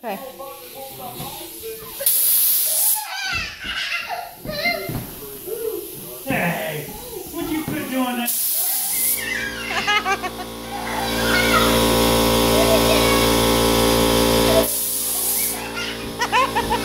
Okay. what'd you doing that?